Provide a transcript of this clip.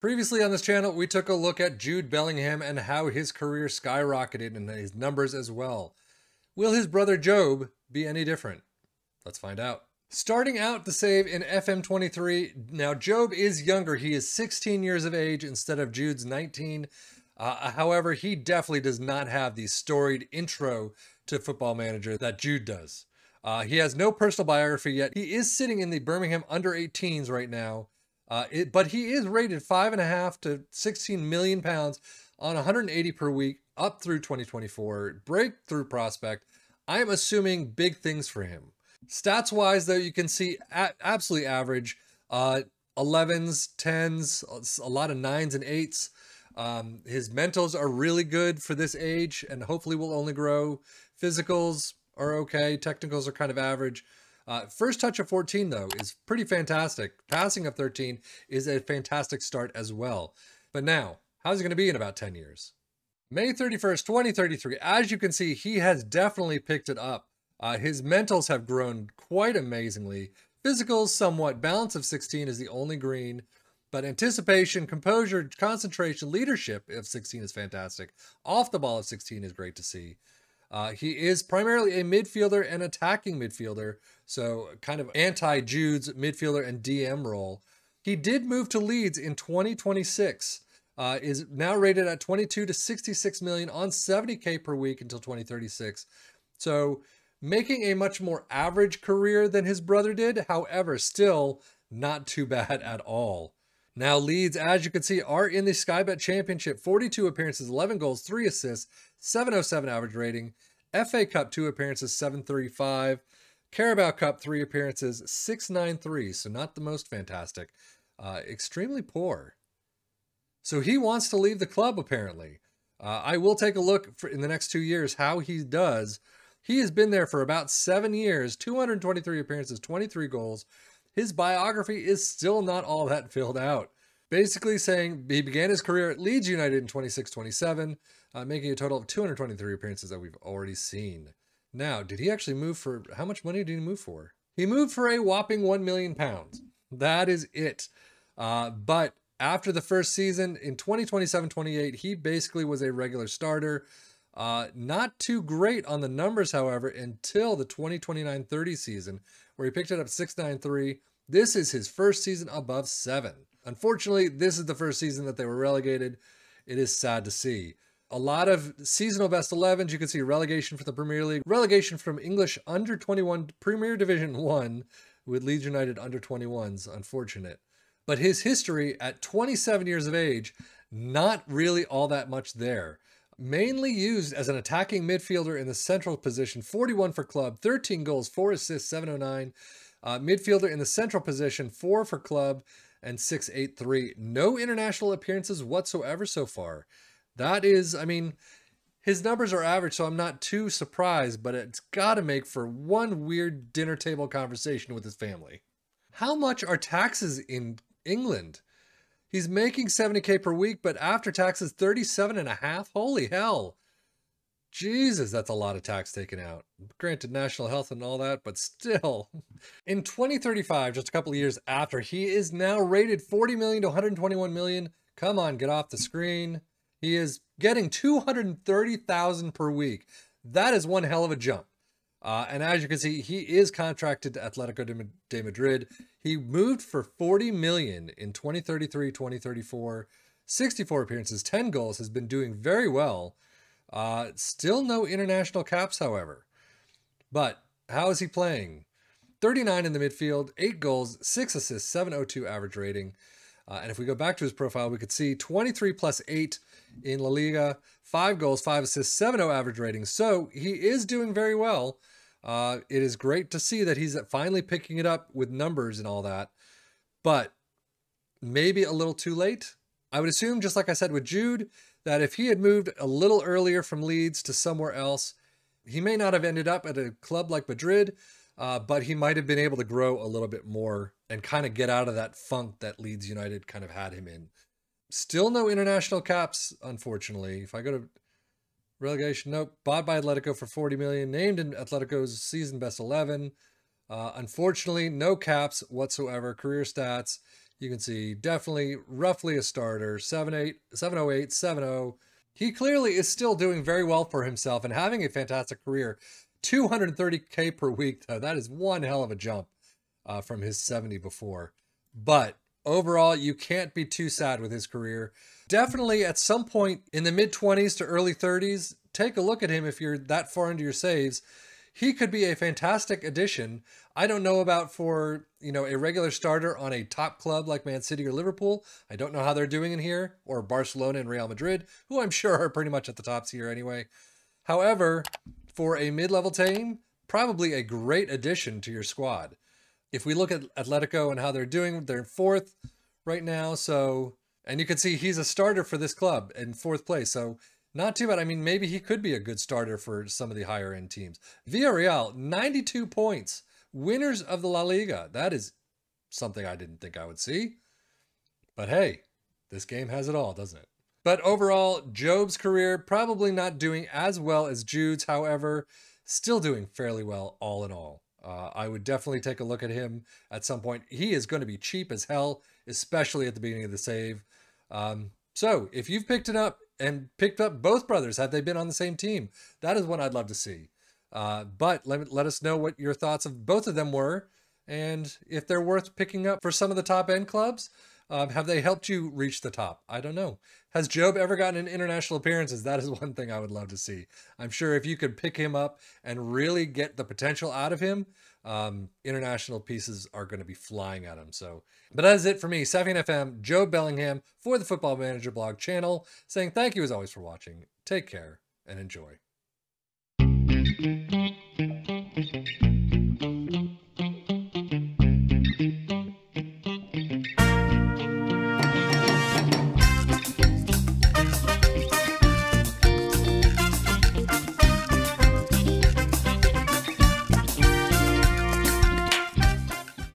Previously on this channel, we took a look at Jude Bellingham and how his career skyrocketed and his numbers as well. Will his brother Jobe be any different? Let's find out. Starting out the save in FM23, now Jobe is younger. He is 16 years of age instead of Jude's 19. Uh, however, he definitely does not have the storied intro to Football Manager that Jude does. Uh, he has no personal biography yet. He is sitting in the Birmingham under 18s right now uh, it, but he is rated five and a half to 16 million pounds on 180 per week up through 2024. Breakthrough prospect. I am assuming big things for him. Stats wise, though, you can see at absolutely average. Uh, 11s, 10s, a lot of 9s and 8s. Um, his mentals are really good for this age and hopefully will only grow. Physicals are okay. Technicals are kind of average. Uh, first touch of 14, though, is pretty fantastic. Passing of 13 is a fantastic start as well. But now, how's he going to be in about 10 years? May 31st, 2033. As you can see, he has definitely picked it up. Uh, his mentals have grown quite amazingly. Physicals, somewhat. Balance of 16 is the only green. But anticipation, composure, concentration, leadership of 16 is fantastic. Off the ball of 16 is great to see. Uh, he is primarily a midfielder and attacking midfielder, so kind of anti Jude's midfielder and DM role. He did move to Leeds in 2026. Uh, is now rated at 22 to 66 million on 70k per week until 2036. So making a much more average career than his brother did. However, still not too bad at all. Now, Leeds, as you can see, are in the Sky Bet Championship 42 appearances, 11 goals, 3 assists, 707 average rating. FA Cup, 2 appearances, 735. Carabao Cup, 3 appearances, 693. So, not the most fantastic. Uh, extremely poor. So, he wants to leave the club, apparently. Uh, I will take a look in the next two years how he does. He has been there for about seven years, 223 appearances, 23 goals, his biography is still not all that filled out. Basically saying he began his career at Leeds United in 26-27, uh, making a total of 223 appearances that we've already seen. Now, did he actually move for, how much money did he move for? He moved for a whopping 1 million pounds. That is it. Uh, but after the first season in 2027-28, he basically was a regular starter. Uh, not too great on the numbers, however, until the 2029-30 season, where he picked it up 693. This is his first season above seven. Unfortunately, this is the first season that they were relegated. It is sad to see. A lot of seasonal best 11s. You can see relegation from the Premier League, relegation from English under 21 Premier Division 1 with Leeds United under 21s. Unfortunate. But his history at 27 years of age, not really all that much there. Mainly used as an attacking midfielder in the central position, 41 for club, 13 goals, 4 assists, 709. Uh, midfielder in the central position, 4 for club, and 683. No international appearances whatsoever so far. That is, I mean, his numbers are average, so I'm not too surprised, but it's got to make for one weird dinner table conversation with his family. How much are taxes in England? He's making 70K per week, but after taxes, 37 and a half. Holy hell. Jesus, that's a lot of tax taken out. Granted, national health and all that, but still. In 2035, just a couple of years after, he is now rated 40 million to 121 million. Come on, get off the screen. He is getting 230,000 per week. That is one hell of a jump. Uh, and as you can see, he is contracted to Atletico de Madrid. He moved for 40 million in 2033, 2034, 64 appearances, 10 goals, has been doing very well. Uh, still no international caps, however. But how is he playing? 39 in the midfield, 8 goals, 6 assists, 702 average rating. Uh, and if we go back to his profile, we could see 23 plus 8 in La Liga, 5 goals, 5 assists, 7.0 average rating. So he is doing very well. Uh, it is great to see that he's finally picking it up with numbers and all that, but maybe a little too late. I would assume, just like I said with Jude, that if he had moved a little earlier from Leeds to somewhere else, he may not have ended up at a club like Madrid, uh, but he might have been able to grow a little bit more and kind of get out of that funk that Leeds United kind of had him in. Still no international caps, unfortunately. If I go to Relegation, nope. Bought by Atletico for 40 million. Named in Atletico's season best 11. Uh, unfortunately, no caps whatsoever. Career stats. You can see definitely roughly a starter, 7-8, 708, 7 He clearly is still doing very well for himself and having a fantastic career. 230k per week, though. That is one hell of a jump uh, from his 70 before. But overall, you can't be too sad with his career. Definitely at some point in the mid 20s to early 30s, take a look at him if you're that far into your saves. He could be a fantastic addition. I don't know about for, you know, a regular starter on a top club like Man City or Liverpool. I don't know how they're doing in here, or Barcelona and Real Madrid, who I'm sure are pretty much at the tops here anyway. However, for a mid-level team, probably a great addition to your squad if we look at Atletico and how they're doing, they're fourth right now. So, and you can see he's a starter for this club in fourth place. So, not too bad. I mean, maybe he could be a good starter for some of the higher end teams. Villarreal, 92 points, winners of the La Liga. That is something I didn't think I would see. But hey, this game has it all, doesn't it? But overall, Jobe's career probably not doing as well as Jude's, however, still doing fairly well all in all. Uh, I would definitely take a look at him at some point. He is going to be cheap as hell, especially at the beginning of the save. Um, so if you've picked it up and picked up both brothers, had they been on the same team, that is what I'd love to see. Uh, but let, let us know what your thoughts of both of them were and if they're worth picking up for some of the top end clubs. Um, have they helped you reach the top? I don't know. Has Jobe ever gotten an international appearances? That is one thing I would love to see. I'm sure if you could pick him up and really get the potential out of him, um, international pieces are going to be flying at him. So, but that is it for me, Sefian FM, Jobe Bellingham for the Football Manager blog channel, saying thank you as always for watching. Take care and enjoy.